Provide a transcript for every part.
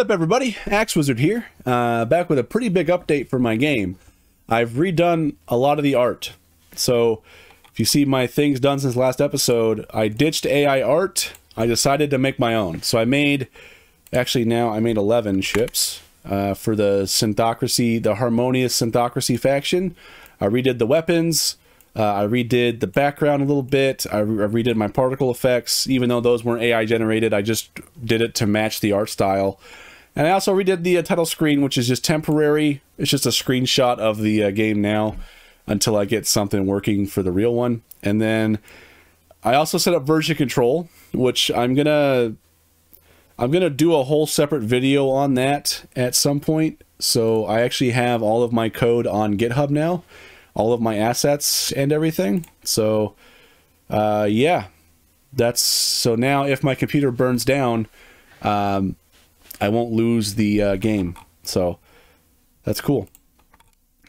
up, everybody? Axe Wizard here, uh, back with a pretty big update for my game. I've redone a lot of the art. So, if you see my things done since last episode, I ditched AI art. I decided to make my own. So I made, actually now I made 11 ships uh, for the Synthocracy, the Harmonious Synthocracy faction. I redid the weapons. Uh, I redid the background a little bit. I, re I, redid my particle effects, even though those weren't AI generated. I just did it to match the art style. And I also redid the uh, title screen, which is just temporary. It's just a screenshot of the uh, game now until I get something working for the real one. And then I also set up version control, which I'm gonna I'm gonna do a whole separate video on that at some point. So I actually have all of my code on GitHub now all of my assets and everything. So, uh, yeah, that's so now if my computer burns down, um, I won't lose the uh, game. So that's cool.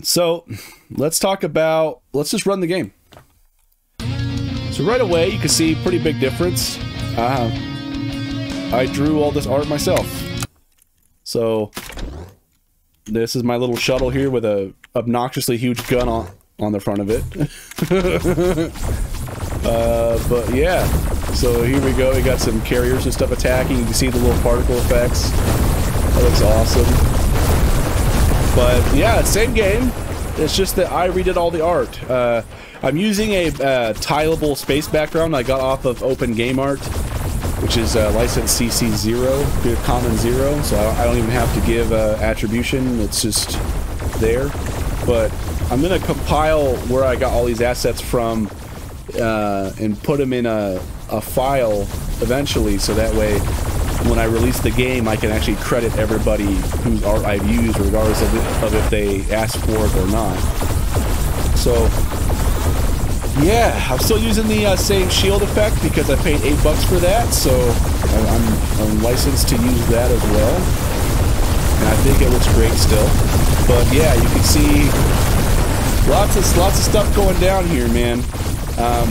So let's talk about, let's just run the game. So right away, you can see pretty big difference. Uh, I drew all this art myself. So this is my little shuttle here with a obnoxiously huge gun on on the front of it. uh, but yeah, so here we go. We got some carriers and stuff attacking. You can see the little particle effects. That looks awesome. But yeah, same game. It's just that I redid all the art. Uh, I'm using a uh, tileable space background I got off of Open Game Art, which is uh, license CC0, common zero, so I don't even have to give uh, attribution. It's just there. But I'm going to compile where I got all these assets from uh, and put them in a, a file eventually so that way when I release the game I can actually credit everybody whose art I've used regardless of, it, of if they ask for it or not. So yeah, I'm still using the uh, same shield effect because I paid 8 bucks for that so I'm, I'm licensed to use that as well and I think it looks great still. But yeah, you can see Lots of lots of stuff going down here, man. Um,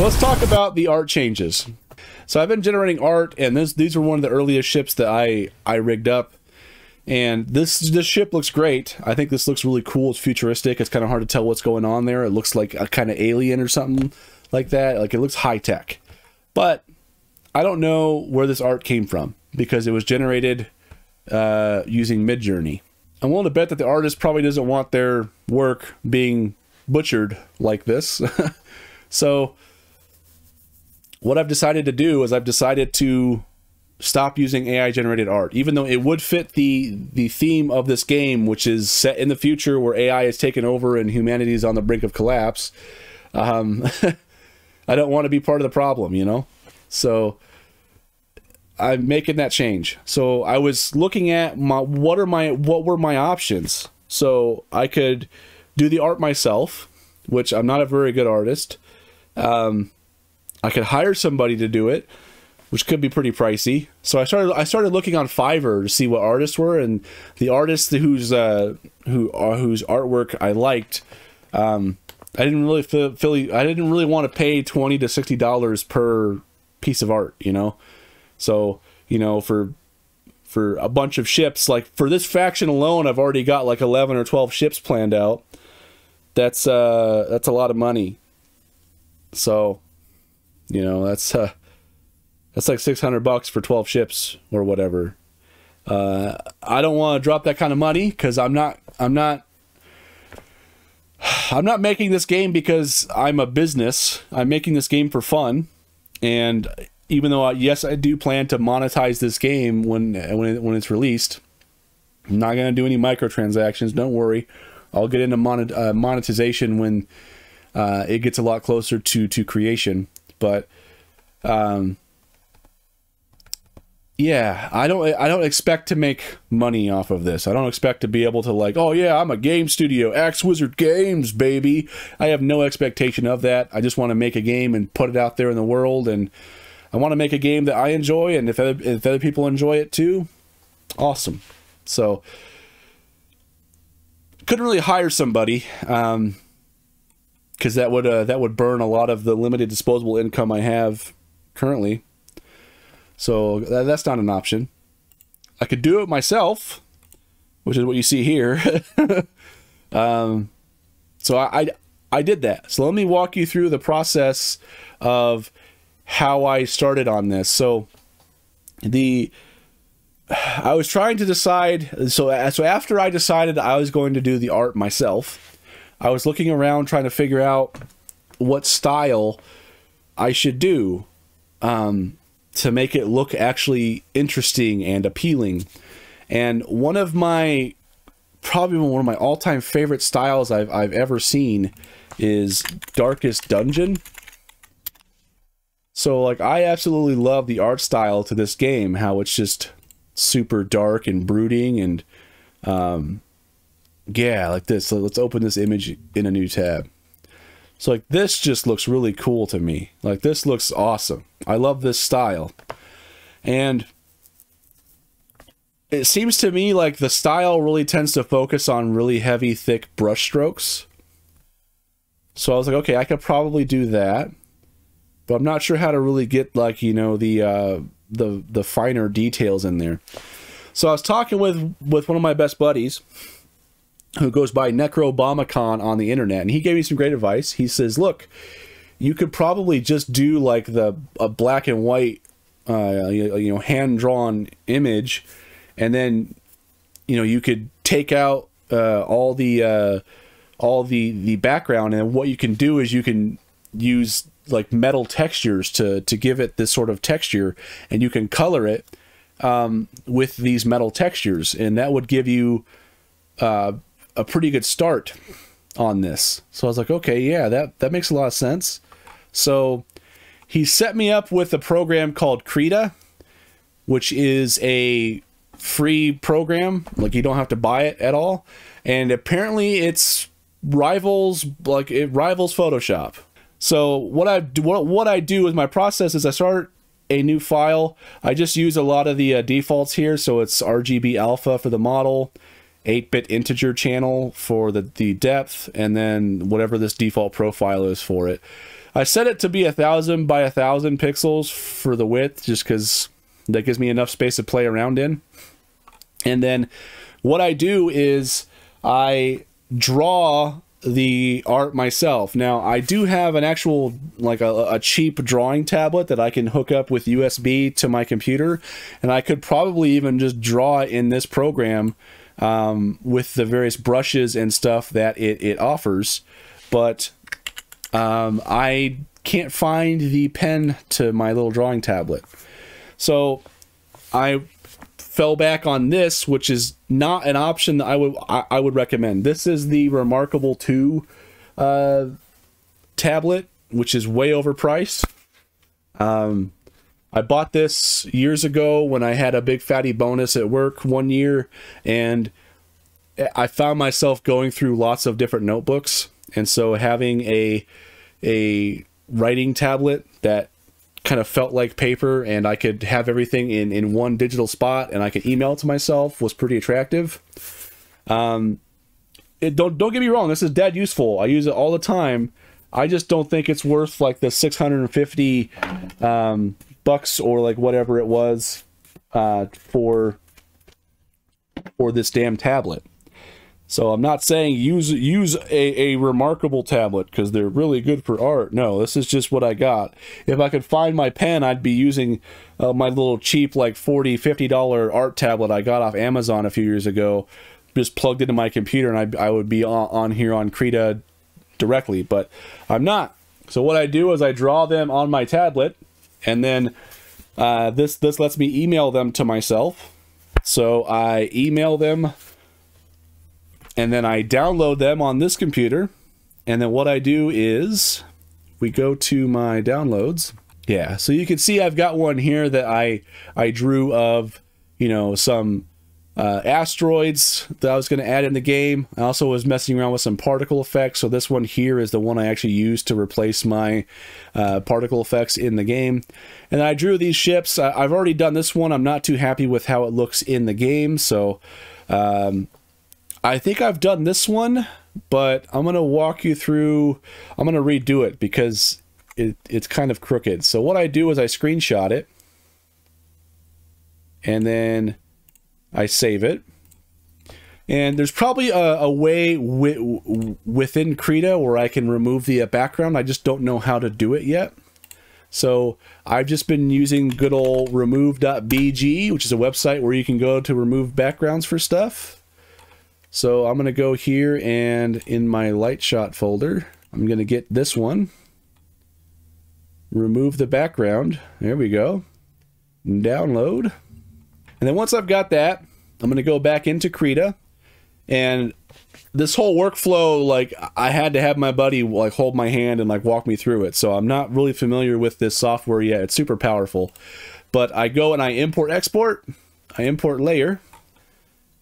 so let's talk about the art changes. So I've been generating art, and this these are one of the earliest ships that I I rigged up. And this this ship looks great. I think this looks really cool. It's futuristic. It's kind of hard to tell what's going on there. It looks like a kind of alien or something like that. Like it looks high tech. But I don't know where this art came from because it was generated uh, using Midjourney. I'm willing to bet that the artist probably doesn't want their work being butchered like this. so what I've decided to do is I've decided to stop using AI generated art, even though it would fit the the theme of this game, which is set in the future where AI is taken over and humanity is on the brink of collapse. Um, I don't want to be part of the problem, you know. So I'm making that change. So I was looking at my what are my what were my options. So I could do the art myself, which I'm not a very good artist. Um, I could hire somebody to do it, which could be pretty pricey. So I started I started looking on Fiverr to see what artists were, and the artists whose uh, who uh, whose artwork I liked. Um, I didn't really feel, feel I didn't really want to pay twenty to sixty dollars per piece of art, you know. So, you know, for for a bunch of ships, like for this faction alone, I've already got like 11 or 12 ships planned out. That's uh that's a lot of money. So, you know, that's uh that's like 600 bucks for 12 ships or whatever. Uh I don't want to drop that kind of money cuz I'm not I'm not I'm not making this game because I'm a business. I'm making this game for fun. And even though, uh, yes, I do plan to monetize this game when when it, when it's released. I'm not going to do any microtransactions. Don't worry. I'll get into monet, uh, monetization when uh, it gets a lot closer to to creation. But um, yeah, I don't I don't expect to make money off of this. I don't expect to be able to like, oh yeah, I'm a game studio, Axe Wizard Games, baby. I have no expectation of that. I just want to make a game and put it out there in the world and I want to make a game that I enjoy, and if other, if other people enjoy it too, awesome. So couldn't really hire somebody because that would uh, that would burn a lot of the limited disposable income I have currently. So that, that's not an option. I could do it myself, which is what you see here. um, so I, I, I did that. So let me walk you through the process of how I started on this. So the I was trying to decide. So so after I decided I was going to do the art myself, I was looking around trying to figure out what style I should do um, to make it look actually interesting and appealing. And one of my probably one of my all-time favorite styles I've I've ever seen is Darkest Dungeon. So like I absolutely love the art style to this game, how it's just super dark and brooding and um yeah, like this. So let's open this image in a new tab. So like this just looks really cool to me. Like this looks awesome. I love this style. And it seems to me like the style really tends to focus on really heavy, thick brush strokes. So I was like, okay, I could probably do that. But I'm not sure how to really get like, you know, the uh the the finer details in there. So I was talking with with one of my best buddies who goes by Necrobomicon on the internet, and he gave me some great advice. He says, "Look, you could probably just do like the a black and white, uh, you know, hand drawn image, and then, you know, you could take out uh, all the uh, all the the background, and what you can do is you can use like metal textures to to give it this sort of texture, and you can color it um, with these metal textures, and that would give you." Uh, a pretty good start on this. So I was like, okay, yeah, that, that makes a lot of sense. So he set me up with a program called Krita, which is a free program. Like you don't have to buy it at all. And apparently it's rivals, like it rivals Photoshop. So what I do, what, what I do with my process is I start a new file. I just use a lot of the uh, defaults here. So it's RGB alpha for the model. 8-bit integer channel for the, the depth, and then whatever this default profile is for it. I set it to be a thousand by a thousand pixels for the width, just because that gives me enough space to play around in. And then what I do is I draw the art myself. Now I do have an actual like a, a, cheap drawing tablet that I can hook up with USB to my computer and I could probably even just draw in this program um, with the various brushes and stuff that it, it offers. But um, I can't find the pen to my little drawing tablet. So I fell back on this, which is not an option that I would I, I would recommend. This is the Remarkable 2 uh, tablet, which is way overpriced. Um, I bought this years ago when I had a big fatty bonus at work one year, and I found myself going through lots of different notebooks, and so having a a writing tablet that kind of felt like paper and I could have everything in, in one digital spot and I could email it to myself was pretty attractive. Um, it, don't don't get me wrong, this is dead useful. I use it all the time. I just don't think it's worth like the 650 um, bucks or like whatever it was uh, for for this damn tablet. So I'm not saying use use a, a remarkable tablet because they're really good for art. No, this is just what I got. If I could find my pen, I'd be using uh, my little cheap like 40 50 dollar art tablet I got off Amazon a few years ago, just plugged into my computer, and I, I would be on, on here on Krita directly. But I'm not. So what I do is I draw them on my tablet and then uh, this this lets me email them to myself. So I email them, and then I download them on this computer. And then what I do is we go to my downloads. Yeah, so you can see I've got one here that I I drew of, you know, some uh, asteroids that I was going to add in the game. I also was messing around with some particle effects. So this one here is the one I actually used to replace my uh, particle effects in the game. And I drew these ships. I, have already done this one. I'm not too happy with how it looks in the game. So um, I think I've done this one, but I'm going to walk you through. I'm going to redo it because it, it's kind of crooked. So what I do is I screenshot it. And then I save it. And there's probably a, a way wi within Krita where I can remove the uh, background. I just don't know how to do it yet. So I've just been using good old remove.bg, which is a website where you can go to remove backgrounds for stuff. So I'm going to go here and in my Lightshot folder, I'm going to get this one. Remove the background. There we go. Download. And then once I've got that, I'm going to go back into Krita. And this whole workflow like i had to have my buddy like hold my hand and like walk me through it. So i'm not really familiar with this software yet. It's super powerful. But i go and i import export. I import layer.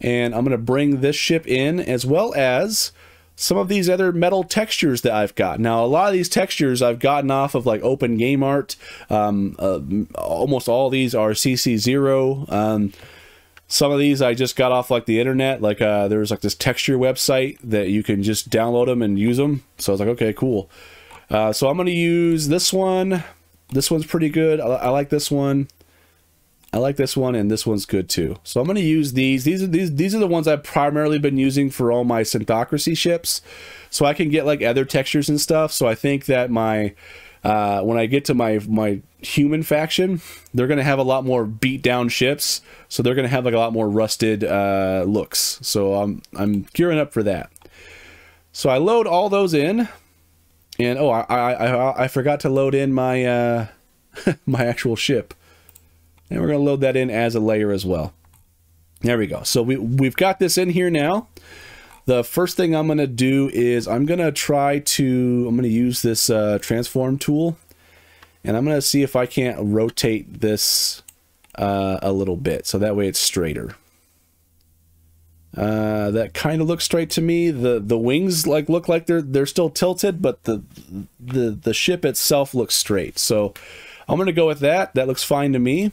And i'm going to bring this ship in as well as some of these other metal textures that I've got. Now, a lot of these textures I've gotten off of like Open Game Art. Um, uh, almost all these are CC0. Um, some of these I just got off like the internet. Like uh, there was like this texture website that you can just download them and use them. So I was like, okay, cool. Uh, so I'm going to use this one. This one's pretty good. I, I, like this one. I like this one, and this one's good too. So I'm going to use these. These are these these are the ones I've primarily been using for all my Synthocracy ships. So I can get like other textures and stuff. So I think that my uh, when I get to my my human faction, they're going to have a lot more beat down ships, so they're going to have like a lot more rusted uh, looks. So I'm I'm gearing up for that. So I load all those in, and oh, I I I, I forgot to load in my uh, my actual ship, and we're going to load that in as a layer as well. There we go. So we we've got this in here now the first thing I'm going to do is I'm going to try to, I'm going to use this uh, transform tool and I'm going to see if I can't rotate this uh, a little bit so that way it's straighter. Uh, that kind of looks straight to me. The the wings like look like they're they're still tilted, but the the the ship itself looks straight. So I'm gonna go with that. That looks fine to me.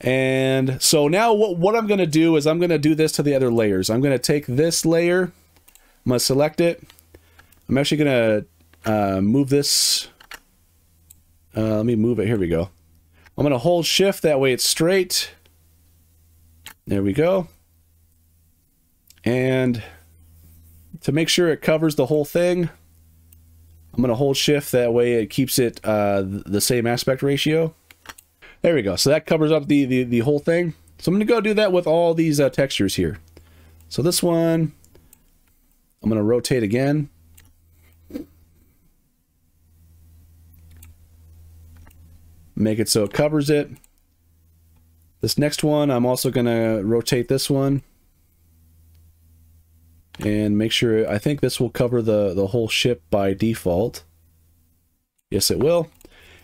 And so now what, what I'm going to do is I'm going to do this to the other layers. I'm going to take this layer, I'm going to select it. I'm actually going to uh, move this. Uh, let me move it. Here we go. I'm going to hold shift. That way it's straight. There we go. And to make sure it covers the whole thing, I'm going to hold shift. That way it keeps it uh, the same aspect ratio. There we go. So that covers up the, the, the whole thing. So I'm going to go do that with all these uh, textures here. So this one, I'm going to rotate again. Make it so it covers it. This next one, I'm also going to rotate this one. And make sure, I think this will cover the, the whole ship by default. Yes, it will.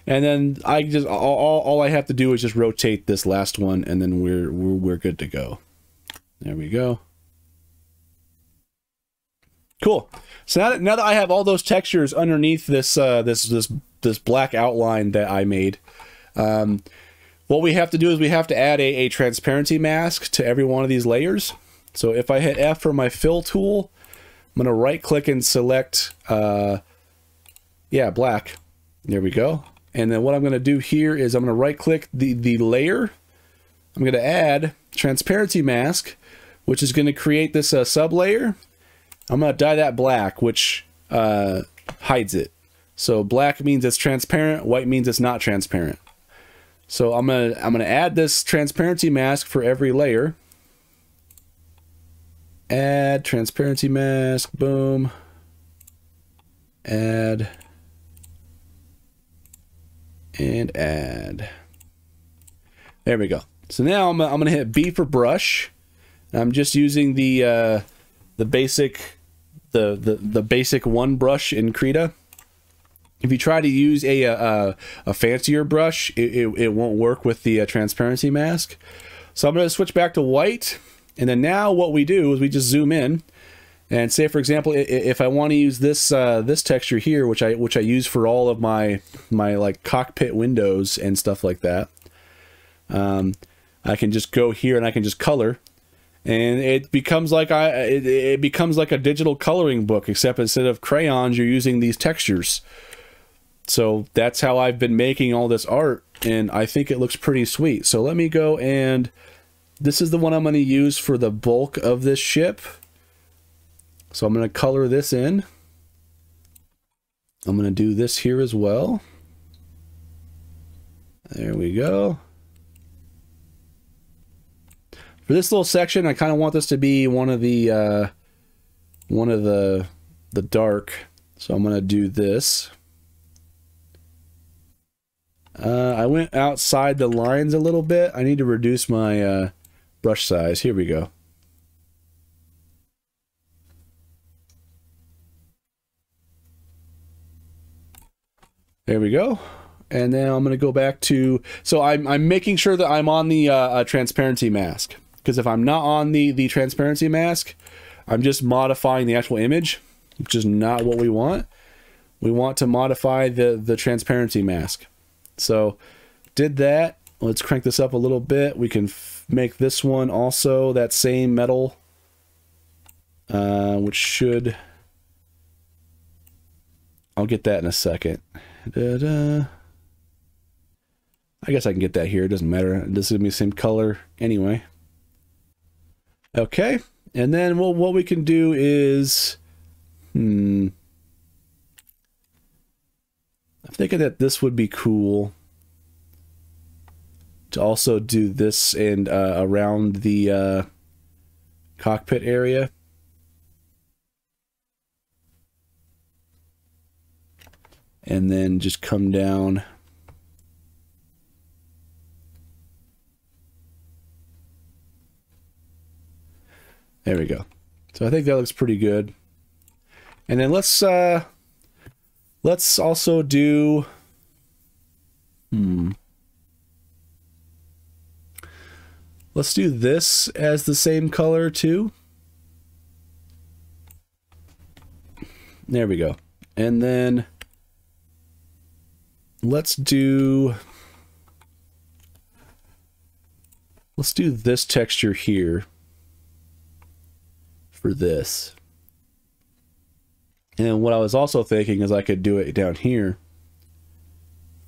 And then I just all, all I have to do is just rotate this last one and then we're, we're, we're good to go. There we go. Cool. So now that, now that I have all those textures underneath this uh, this this this black outline that I made, um, what we have to do is we have to add a, a transparency mask to every one of these layers. So if I hit F for my fill tool, I'm going to right click and select, uh, yeah, black. There we go. And then what I'm going to do here is I'm going to right click the, the layer. I'm going to add transparency mask, which is going to create this uh, sub layer. I'm going to dye that black, which uh, hides it. So black means it's transparent, white means it's not transparent. So I'm going to I'm going to add this transparency mask for every layer. Add transparency mask, boom. Add and add. There we go. So now I'm, I'm going to hit B for brush. I'm just using the uh, the basic the, the the basic one brush in Krita. If you try to use a a, a fancier brush, it, it, it, won't work with the uh, transparency mask. So I'm going to switch back to white. And then now what we do is we just zoom in and say, for example, if I want to use this uh, this texture here, which I which I use for all of my my like cockpit windows and stuff like that, um, I can just go here and I can just color, and it becomes like I it, it becomes like a digital coloring book, except instead of crayons, you're using these textures. So that's how I've been making all this art, and I think it looks pretty sweet. So let me go and this is the one I'm going to use for the bulk of this ship. So I'm going to color this in. I'm going to do this here as well. There we go. For this little section, I kind of want this to be one of the uh, one of the the dark. So I'm going to do this. Uh, I went outside the lines a little bit. I need to reduce my uh, brush size. Here we go. There we go. And then I'm going to go back to, so I'm, I'm making sure that I'm on the uh, uh, transparency mask. Because if I'm not on the, the transparency mask, I'm just modifying the actual image, which is not what we want. We want to modify the, the transparency mask. So did that. Let's crank this up a little bit. We can make this one also that same metal, uh, which should, I'll get that in a second. Da -da. I guess I can get that here. It doesn't matter. This is going to be the same color anyway. Okay. And then what, what we can do is... Hmm... I'm thinking that this would be cool to also do this and uh, around the uh, cockpit area. And then just come down. There we go. So I think that looks pretty good. And then let's uh, Let's also do... Hmm. Let's do this as the same color too. There we go. And then let's do let's do this texture here for this. And what I was also thinking is I could do it down here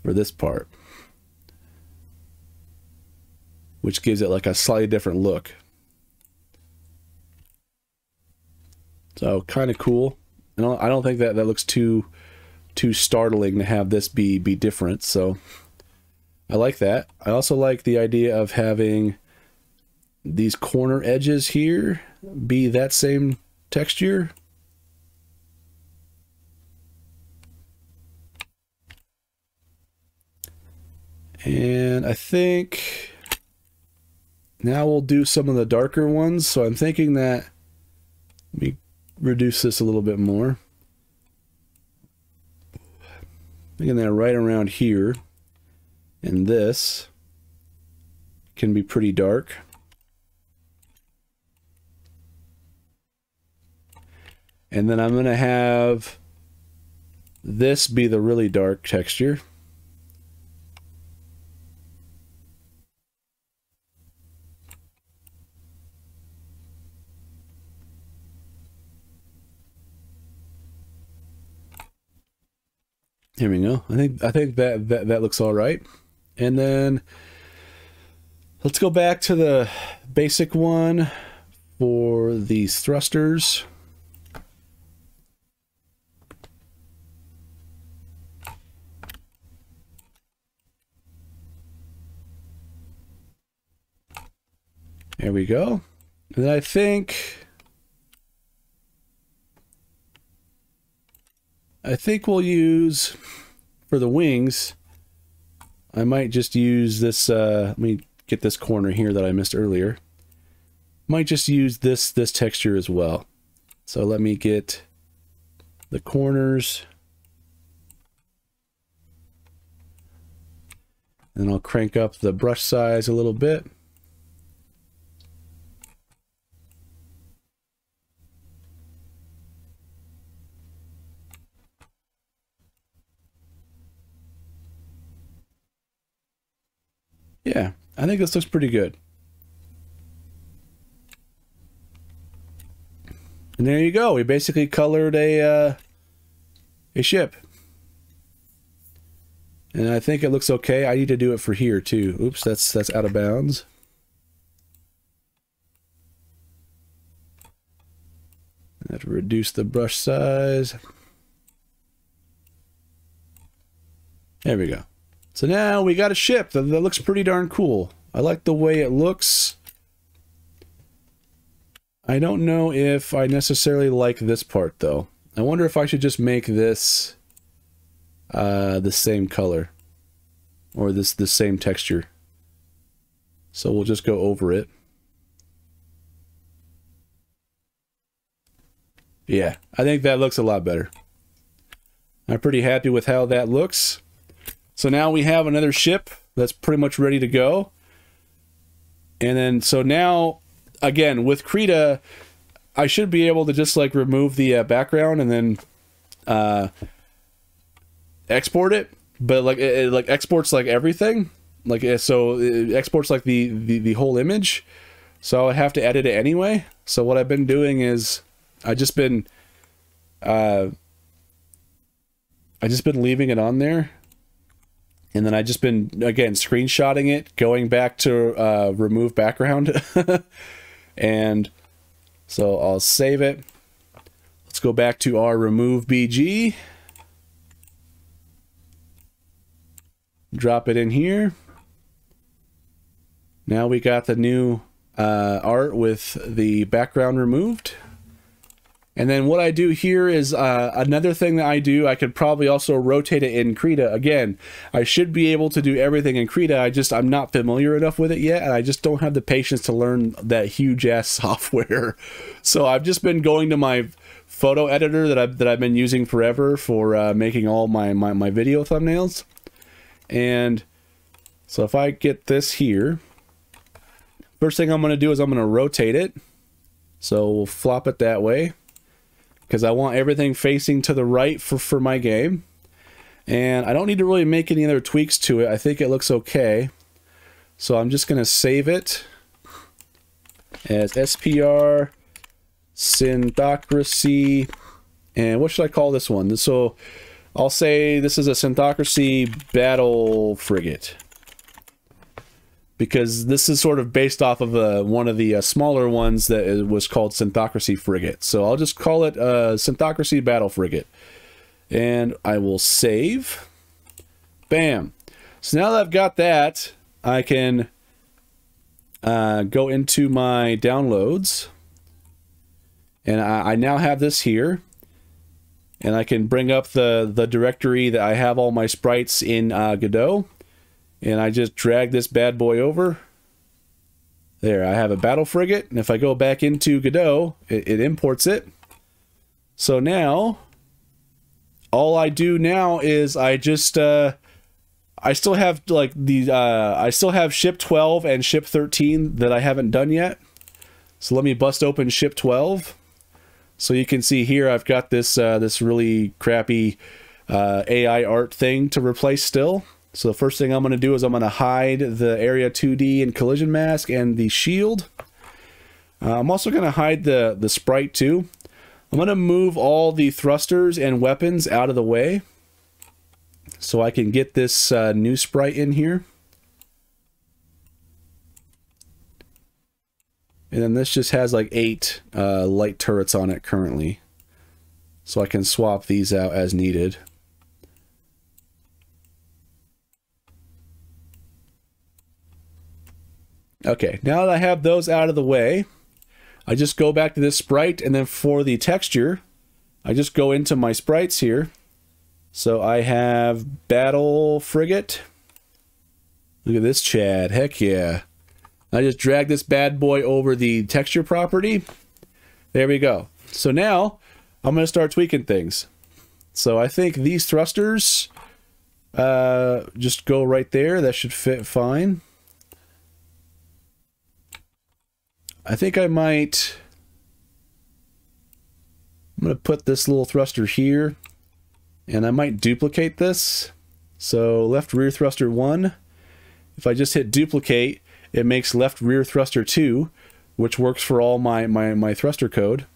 for this part. Which gives it like a slightly different look. So kind of cool. And I don't think that that looks too too startling to have this be be different. So I like that. I also like the idea of having these corner edges here be that same texture And I think now we'll do some of the darker ones. So I'm thinking that, let me reduce this a little bit more. Thinking that right around here. And this can be pretty dark. And then I'm going to have this be the really dark texture. Here we go. I think I think that that, that looks all right. And then let's go back to the basic one for these thrusters. There we go. And I think I think we'll use, for the wings, I might just use this, uh, let me get this corner here that I missed earlier. Might just use this, this texture as well. So let me get the corners. And I'll crank up the brush size a little bit. Yeah, I think this looks pretty good. And there you go. We basically colored a uh, a ship. And I think it looks okay. I need to do it for here too. Oops, that's that's out of bounds. I have to reduce the brush size. There we go. So now we got a ship that, that looks pretty darn cool. I like the way it looks. I don't know if I necessarily like this part though. I wonder if I should just make this uh, the same color or this the same texture. So we'll just go over it. Yeah, I think that looks a lot better. I'm pretty happy with how that looks. So now we have another ship that's pretty much ready to go. And then, so now, again, with Krita, I should be able to just like remove the uh, background and then uh, export it. But like, it, it, like exports like everything. Like, so it exports like the, the, the whole image. So I have to edit it anyway. So what I've been doing is I just been, uh, I just been leaving it on there and then I just been again screenshotting it, going back to uh, remove background, and so I'll save it. Let's go back to our remove BG. Drop it in here. Now we got the new uh, art with the background removed. And then what I do here is uh, another thing that I do, I could probably also rotate it in Krita. Again, I should be able to do everything in Krita. I just, I'm not familiar enough with it yet. And I just don't have the patience to learn that huge ass software. So I've just been going to my photo editor that I've, that I've been using forever for uh, making all my, my, my video thumbnails. And so if I get this here, first thing I'm going to do is I'm going to rotate it. So we'll flop it that way because I want everything facing to the right for, for my game. And I don't need to really make any other tweaks to it. I think it looks okay. So I'm just going to save it as SPR Synthocracy. And what should I call this one? So I'll say this is a Synthocracy Battle Frigate because this is sort of based off of uh, one of the uh, smaller ones that was called Synthocracy Frigate. So I'll just call it uh, Synthocracy Battle Frigate. And I will save. Bam. So now that I've got that, I can uh, go into my downloads. And I, I now have this here. And I can bring up the, the directory that I have all my sprites in uh, Godot and I just drag this bad boy over. There, I have a battle frigate, and if I go back into Godot, it, it imports it. So now, all I do now is I just, uh, I still have like the, uh, I still have ship 12 and ship 13 that I haven't done yet. So let me bust open ship 12. So you can see here I've got this, uh, this really crappy uh, AI art thing to replace still. So the first thing I'm going to do is I'm going to hide the Area 2D and collision mask and the shield. Uh, I'm also going to hide the, the sprite too. I'm going to move all the thrusters and weapons out of the way so I can get this uh, new sprite in here. And then this just has like eight uh, light turrets on it currently. So I can swap these out as needed. Okay, now that I have those out of the way, I just go back to this sprite, and then for the texture, I just go into my sprites here. So I have Battle Frigate. Look at this Chad, heck yeah. I just drag this bad boy over the texture property. There we go. So now, I'm going to start tweaking things. So I think these thrusters uh, just go right there. That should fit fine. I think I might... I'm going to put this little thruster here. And I might duplicate this. So left rear thruster 1. If I just hit duplicate, it makes left rear thruster 2, which works for all my, my, my thruster code.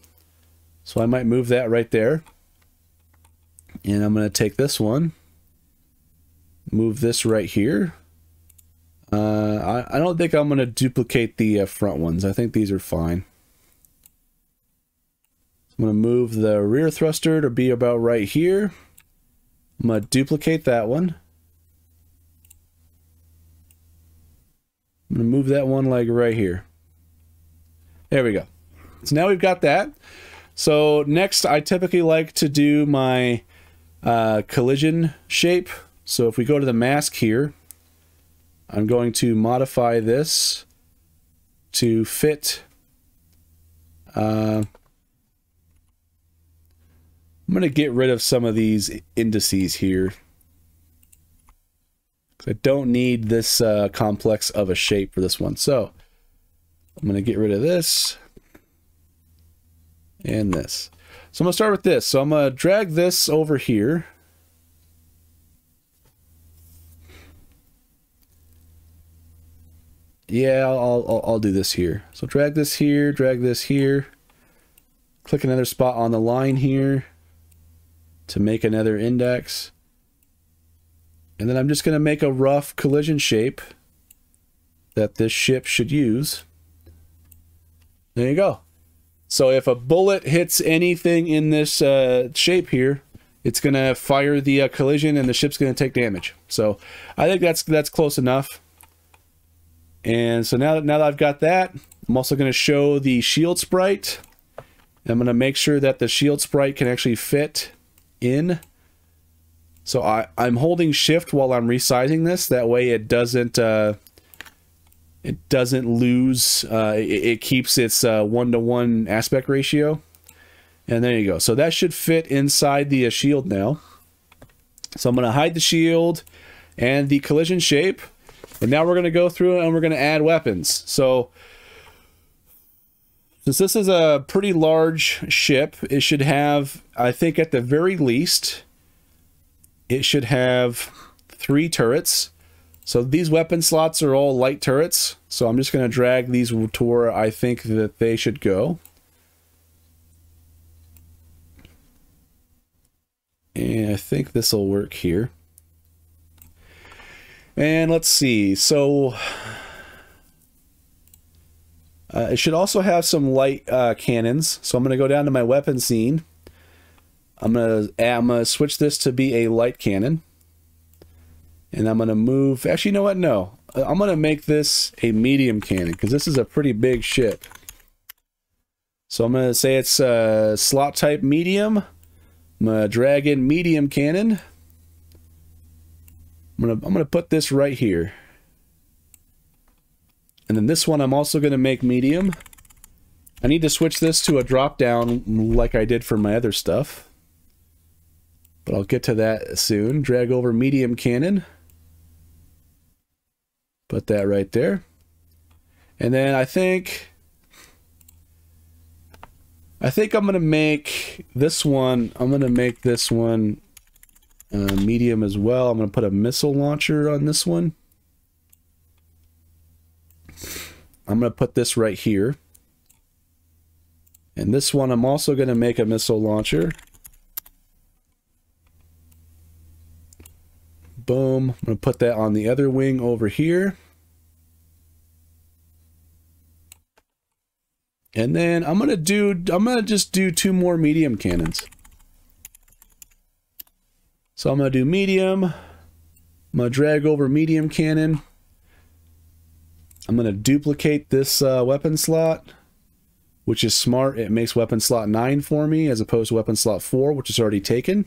So I might move that right there. And I'm going to take this one, move this right here. Uh, I, I don't think I'm going to duplicate the uh, front ones. I think these are fine. I'm going to move the rear thruster to be about right here. I'm going to duplicate that one. I'm going to move that one leg right here. There we go. So now we've got that. So next, I typically like to do my uh, collision shape. So if we go to the mask here, I'm going to modify this to fit uh, I'm going to get rid of some of these indices here. I don't need this uh, complex of a shape for this one. So I'm going to get rid of this and this. So I'm going to start with this. So I'm going to drag this over here. Yeah, I'll, I'll, I'll do this here. So drag this here, drag this here. Click another spot on the line here to make another index. And then I'm just going to make a rough collision shape that this ship should use. There you go. So if a bullet hits anything in this uh, shape here, it's going to fire the uh, collision and the ship's going to take damage. So I think that's that's close enough. And so now that, now that I've got that, I'm also going to show the shield sprite. I'm going to make sure that the shield sprite can actually fit in. So I, I'm holding shift while I'm resizing this. That way it doesn't uh, it doesn't lose. Uh, it, it, keeps its uh, one to one aspect ratio. And there you go. So that should fit inside the uh, shield now. So I'm going to hide the shield and the collision shape. And now we're going to go through and we're going to add weapons. So since this is a pretty large ship, it should have, I think at the very least, it should have three turrets. So these weapon slots are all light turrets. So I'm just going to drag these to where I think that they should go. And I think this will work here. And let's see. So uh, it should also have some light uh, cannons. So I'm going to go down to my weapon scene. I'm going to I'm to switch this to be a light cannon. And I'm going to move. Actually, you know what? No. Uh, I'm going to make this a medium cannon because this is a pretty big ship. So I'm going to say it's a slot type medium. I'm going to drag in medium cannon. I'm to I'm to put this right here. And then this one I'm also to make medium. I need to switch this to a drop down like I did for my other stuff. But I'll get to that soon. Drag over medium cannon. Put that right there. And then I think... I think I'm to make this one... I'm to make this one uh, medium as well. I'm going to put a missile launcher on this one. I'm going to put this right here. And this one I'm also going to make a missile launcher. Boom. I'm going to put that on the other wing over here. And then I'm going to do, I'm going to just do two more medium cannons. So I'm going to do medium. I'm going to drag over medium cannon. I'm going to duplicate this uh, weapon slot, which is smart. It makes weapon slot 9 for me as opposed to weapon slot 4, which is already taken.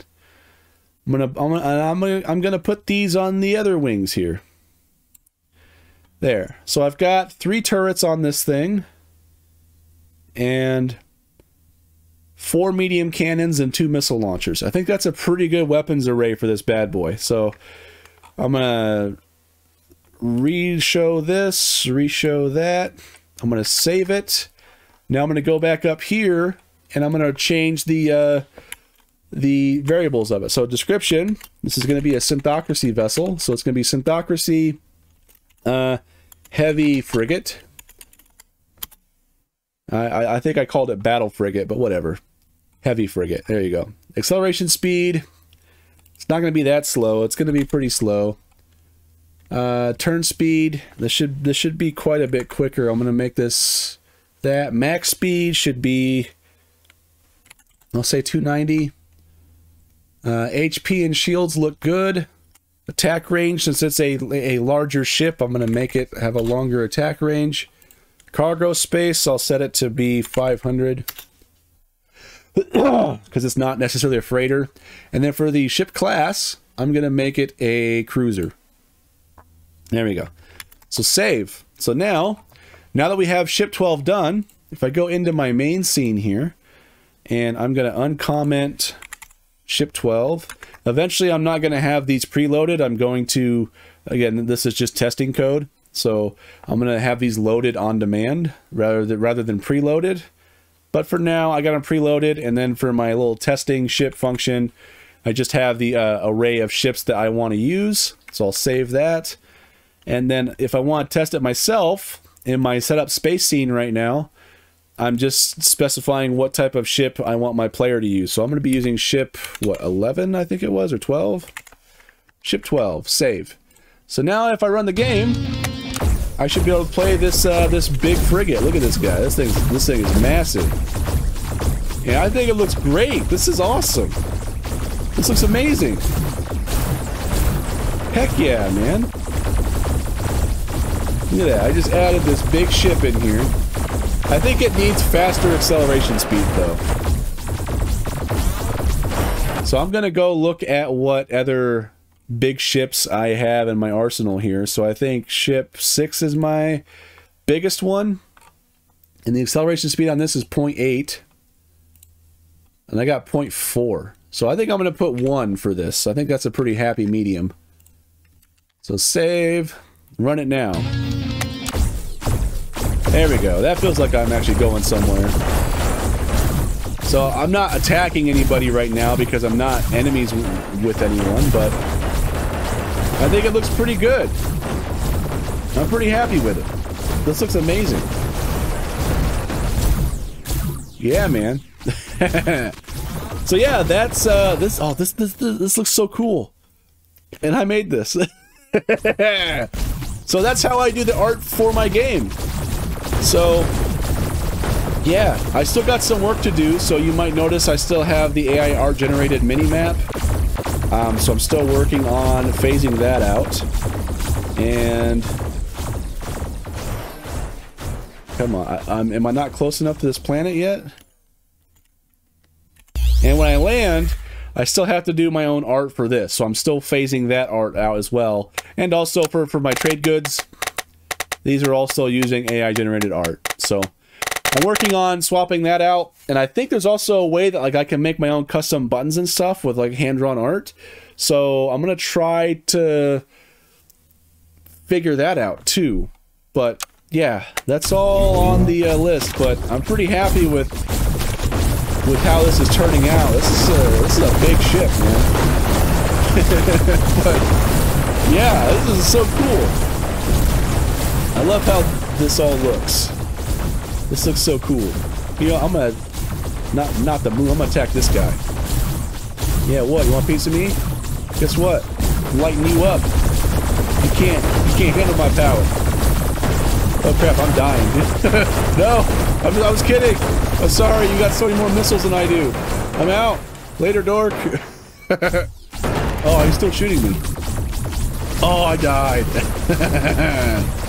I'm going to I'm gonna, I'm gonna, I'm gonna put these on the other wings here. There. So I've got three turrets on this thing and four medium cannons and two missile launchers. I think that's a pretty good weapons array for this bad boy. So I'm going to re-show this, re-show that. I'm going to save it. Now I'm going to go back up here and I'm going to change the uh, the variables of it. So description, this is going to be a synthocracy vessel. So it's going to be synthocracy uh, heavy frigate. I, I think I called it battle frigate, but whatever. Heavy frigate. There you go. Acceleration speed. It's not going to be that slow. It's going to be pretty slow. Uh, turn speed, this should this should be quite a bit quicker. I'm gonna make this that max speed should be I'll say 290. Uh, HP and shields look good. Attack range, since it's a, a larger ship, I'm going to make it have a longer attack range. Cargo space, I'll set it to be 500. Because it's not necessarily a freighter. And then for the ship class, I'm going to make it a cruiser. There we go. So save. So now, now that we have ship 12 done, if I go into my main scene here, and I'm going to uncomment ship 12. Eventually, I'm not going to have these preloaded. I'm going to, again, this is just testing code. So I'm going to have these loaded on demand rather than, rather than preloaded. But for now, I got them preloaded. And then for my little testing ship function, I just have the uh, array of ships that I want to use. So I'll save that. And then if I want to test it myself in my setup space scene right now, I'm just specifying what type of ship I want my player to use. So I'm going to be using ship, what, 11 I think it was, or 12? Ship 12, save. So now if I run the game, I should be able to play this uh, this big frigate. Look at this guy. This thing, this thing is massive. Yeah, I think it looks great. This is awesome. This looks amazing. Heck yeah, man. Look at that. I just added this big ship in here. I think it needs faster acceleration speed, though. So I'm going to go look at what other big ships I have in my arsenal here. So I think ship 6 is my biggest one. And the acceleration speed on this is 0.8. And I got 0.4. So I think I'm going to put 1 for this. I think that's a pretty happy medium. So save. Run it now. There we go. That feels like I'm actually going somewhere. So I'm not attacking anybody right now because I'm not enemies with anyone, but I think it looks pretty good. I'm pretty happy with it. This looks amazing. Yeah, man. so yeah, that's uh this oh this this this, this looks so cool. And I made this. so that's how I do the art for my game. So, yeah, I still got some work to do, so you might notice I still have the AI art generated mini-map. Um, so I'm still working on phasing that out. And... Come on, I, am I not close enough to this planet yet? And when I land, I still have to do my own art for this, so I'm still phasing that art out as well. And also for, for my trade goods, these are also using AI generated art. So I'm working on swapping that out. And I think there's also a way that like I can make my own custom buttons and stuff with like hand drawn art. So I'm going to try to figure that out too. But yeah, that's all on the uh, list. But I'm pretty happy with with how this is turning out. This is a, this is a big ship, man. but yeah, this is so cool. I love how this all looks. This looks so cool. You know, I'm gonna not not the moon. I'm gonna attack this guy. Yeah, what? You want a piece of me? Guess what? I'm you up. You can't. You can't handle my power. Oh crap! I'm dying. no, I'm, I was kidding. I'm sorry. You got so many more missiles than I do. I'm out. Later, dork. oh, he's still shooting me. Oh, I died.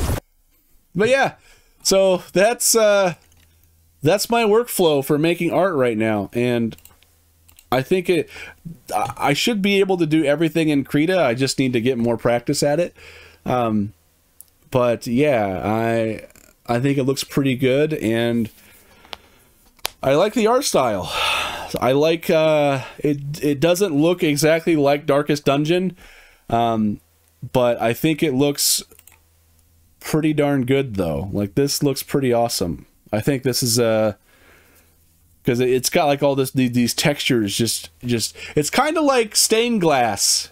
but yeah, so that's uh, that's my workflow for making art right now, and I think it. I should be able to do everything in Krita. I just need to get more practice at it. Um, but yeah, I I think it looks pretty good, and I like the art style. I like uh, it. It doesn't look exactly like Darkest Dungeon, um, but I think it looks pretty darn good though. Like this looks pretty awesome. I think this is a uh, because it's got like all this these textures just just it's kind of like stained glass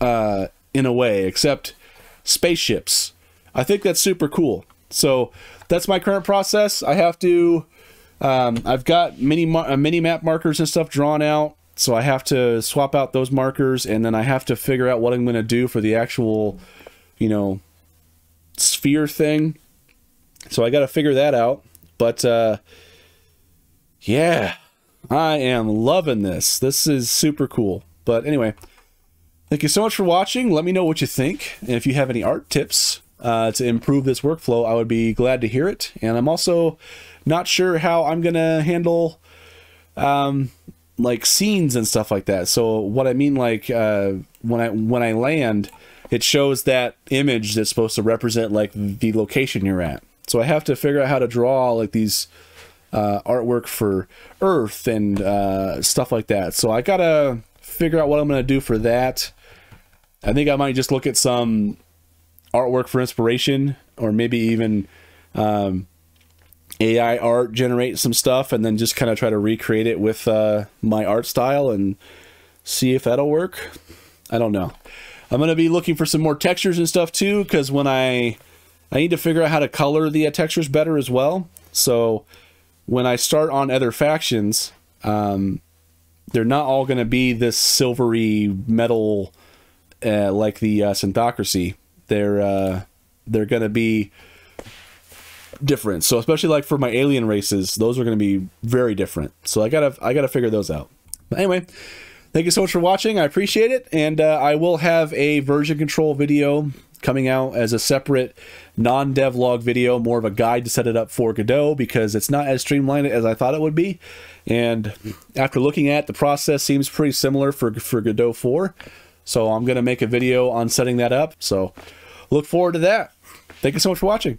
uh in a way except spaceships i think that's super cool so that's my current process i have to um, i've got mini uh, mini map markers and stuff drawn out so i have to swap out those markers and then i have to figure out what i'm going to do for the actual you know sphere thing. So I got to figure that out. But uh, yeah, I am loving this. This is super cool. But anyway, thank you so much for watching. Let me know what you think. And if you have any art tips uh, to improve this workflow, I would be glad to hear it. And I'm also not sure how I'm going to handle um, like scenes and stuff like that. So what I mean, like uh, when I when I land, it shows that image that's supposed to represent like the location you're at. So I have to figure out how to draw like these uh, artwork for Earth and uh, stuff like that. So I gotta figure out what I'm gonna do for that. I think I might just look at some artwork for inspiration, or maybe even um, AI art generate some stuff, and then just kind of try to recreate it with uh, my art style and see if that'll work. I don't know. I'm gonna be looking for some more textures and stuff too, because when I I need to figure out how to color the uh, textures better as well. So when I start on other factions, um, they're not all going to be this silvery metal uh, like the uh, Synthocracy. They're uh, they're going to be different. So especially like for my alien races, those are going to be very different. So I gotta I gotta figure those out. But anyway, thank you so much for watching. I appreciate it, and uh, I will have a version control video coming out as a separate non-devlog video, more of a guide to set it up for Godot because it's not as streamlined as I thought it would be. And after looking at the process seems pretty similar for, for Godot 4. So I'm going to make a video on setting that up. So look forward to that. Thank you so much for watching.